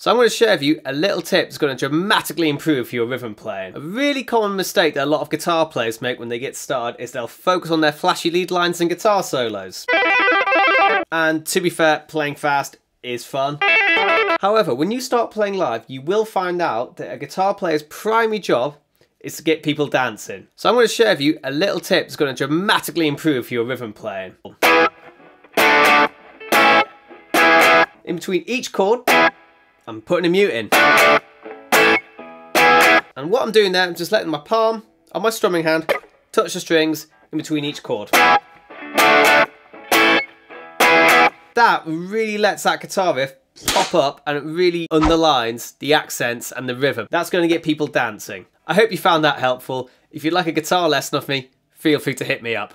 So I'm going to share with you a little tip that's going to dramatically improve your rhythm playing. A really common mistake that a lot of guitar players make when they get started is they'll focus on their flashy lead lines and guitar solos. And to be fair, playing fast is fun. However, when you start playing live, you will find out that a guitar player's primary job is to get people dancing. So I'm going to share with you a little tip that's going to dramatically improve your rhythm playing. In between each chord, I'm putting a mute in. And what I'm doing there, I'm just letting my palm on my strumming hand touch the strings in between each chord. That really lets that guitar riff pop up and it really underlines the accents and the rhythm. That's going to get people dancing. I hope you found that helpful. If you'd like a guitar lesson off me, feel free to hit me up.